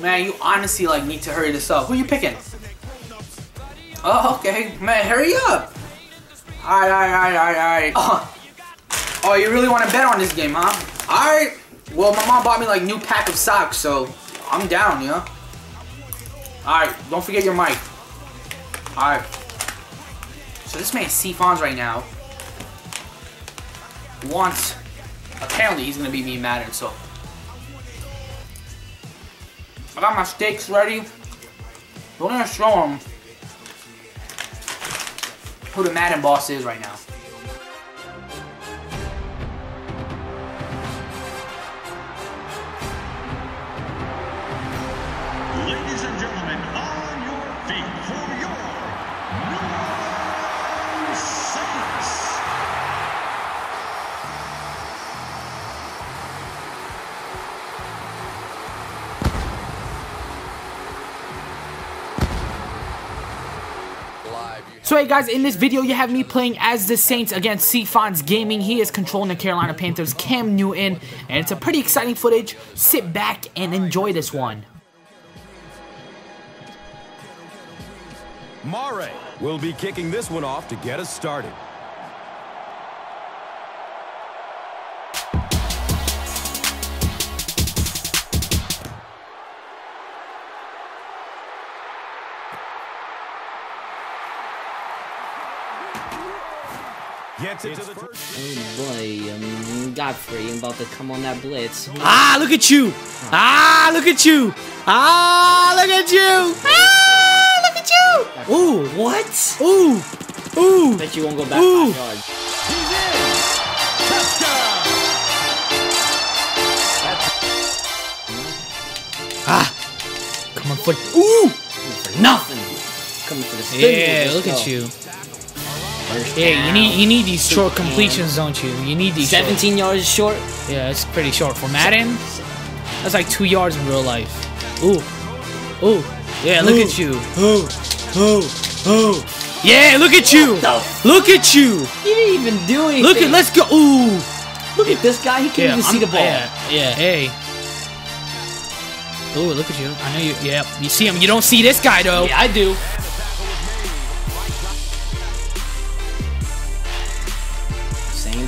Man, you honestly like need to hurry this up. Who you picking? Oh, okay. Man, hurry up. Alright, alright, alright, alright, alright. Oh. Uh-huh. oh, you really want to bet on this game, huh? Alright. Well, my mom bought me like new pack of socks, so I'm down, you know? Alright, don't forget your mic. Alright. So this man C-Fonz right now wants, apparently he's going to beat me in Madden, so. I got my steaks ready. We're to show him who the Madden boss is right now. So hey guys, in this video you have me playing as the Saints against C-Fonz Gaming. He is controlling the Carolina Panthers, Cam Newton, and it's a pretty exciting footage. Sit back and enjoy this one. Mare will be kicking this one off to get us started. Oh boy, um, Godfrey, I'm about to come on that blitz. Ah, look at you! Ah, look at you! Ah, look at you! Ah, look at you! Ooh, What? ooh, ooh! Bet you won't go back Ooh. five yards. He's in. Touchdown. Ah, come on, foot. Ooh! For nothing. Coming for the spin Yeah, look Let's at you. Yeah, you need you need these short completions, don't you? You need these. short- 17 yards short. Yeah, it's pretty short for Madden. That's like two yards in real life. Ooh, ooh, yeah. Look at you. Oh, oh, oh. Yeah, look at you. Look at you. He didn't even do anything. Look at. Let's go. Ooh. look at this guy. He can't even see I'm- the ball. Yeah, yeah. Hey. Ooh, look at you. I know you. Yeah, you see him. You don't see this guy though. Yeah, I do.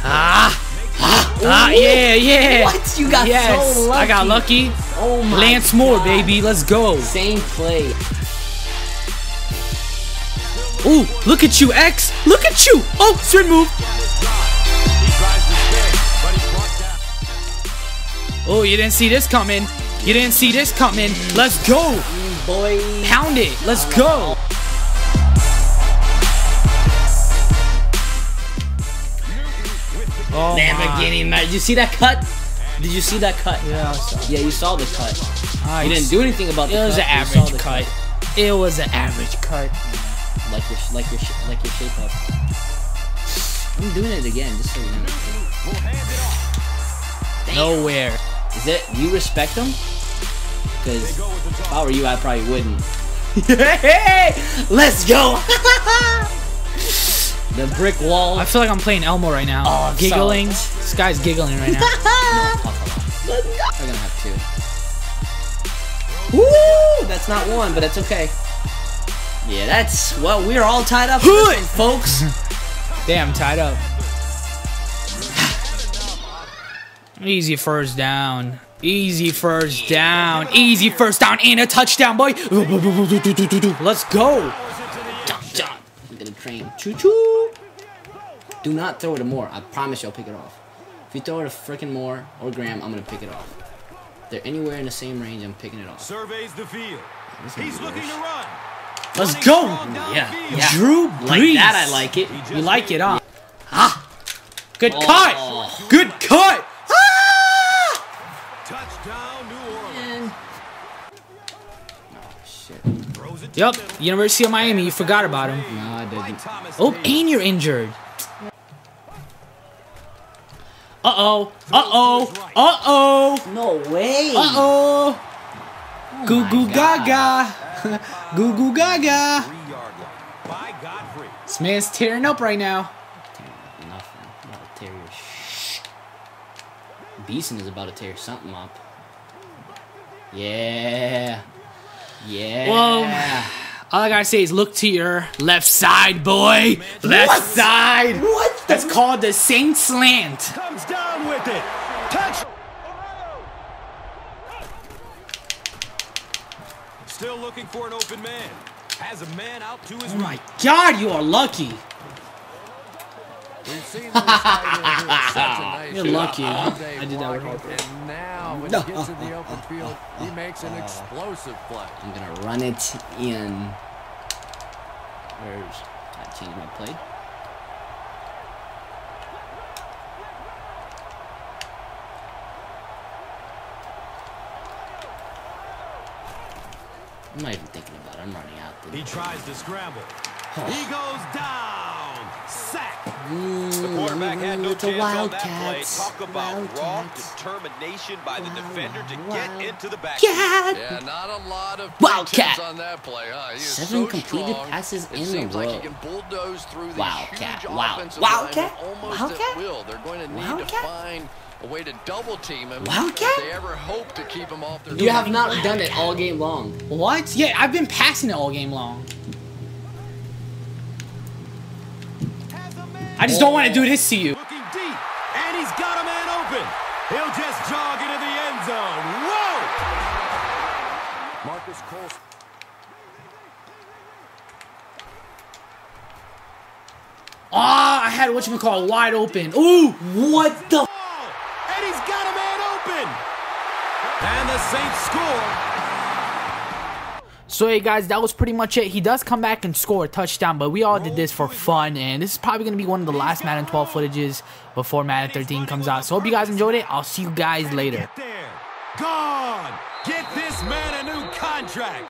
Ah. Ah, ah, yeah, yeah. What? You got yes, so lucky. I got lucky. Oh my Lance Moore, God. baby. Let's go. Same play. Ooh, look at you, X. Look at you. Oh, spin move. He tries to spin, but he's brought down. Oh, you didn't see this coming. You didn't see this coming. Let's go. Boy. Pound it. Let's go. Oh Lamborghini, man. Did you see that cut? Did you see that cut? Yeah, I saw. Yeah, you saw the cut. Nice. You didn't do anything about It the was cut. an average the cut. It was an average cut. Like your, like your, like your shape up. I'm doing it again, just so you know. Will hand it off. Nowhere. Is it? You respect them? Because Go with the if. I were you, I probably wouldn't. hey, let's go. The brick wall. I feel like I'm playing Elmo right now. Oh, I'm giggling. so- This guy's giggling right now. We're gonna have two. Woo! That's not one, but that's okay. Yeah, that's well. We're all tied up, for one, folks. Damn, tied up. Easy first down. Easy first down. Easy first down and a touchdown, boy. Let's go. John, John. I'm gonna train. Choo choo. Do not throw it to Moore. I promise you, I'll pick it off. If you throw it to freaking Moore or Graham, I'm gonna pick it off. If they're anywhere in the same range, I'm picking it off. Surveys the field. This is He's looking to run. Let's go. Yeah, yeah. Drew Like Brees. that, I like it. You like it, huh? Ah. Good Oh. cut. Good cut. Ah! Touchdown, Yep. University of Miami. You forgot about him. No, I didn't. Oh, and you're injured. Uh oh. Uh oh. Uh oh. No way. Uh oh. Goo goo gaga. Goo goo gaga. Three-yard line. By Godfrey. This man's tearing up right now. Nothing. About to tear your sh- Beason is about to tear something up. Yeah. Yeah. Well, all I gotta say is look to your left side, boy. Left side. What? That's called the Saint Slant. Comes down with it. Touch. Still looking for an open man. Has a man out to his Oh right. my God, you are lucky. We've seen those guys do such a nice You're lucky. I did that with blocking, Harper. And now when he gets in the open field, he makes an explosive play. I'm gonna run it in. Where's I changed my play? I'm not even thinking about it. I'm running out He tries to scramble. He goes down. Sack. The quarterback had no It's a chance on that play. Talk about raw Wildcats. determination by the defender to get into the back. Yeah, not a lot of Wildcat. on that play, huh? He is Seven so completed strong, passes it in a seems like he can bulldoze through the Wildcat. huge offensive Wildcat? almost Wildcat? at will. They're going to need Wildcat? to find a way to double team him Wildcat? if they ever hope to keep him off their You have not done it all game long. What? Yeah, I've been passing it all game long. I just don't want to do this to you. Looking deep. And he's got a man open. He'll just jog into the end zone. Whoa! Marques Colston. Ah, I had what you call wide open. Ooh, what the? And he's got a man open. And the Saints score. So hey guys, that was pretty much it. He does come back and score a touchdown, but we all did this for fun, and this is probably gonna be one of the last Madden 12 footages before Madden 13 comes out. So hope you guys enjoyed it. I'll see you guys later. Get this man a new contract.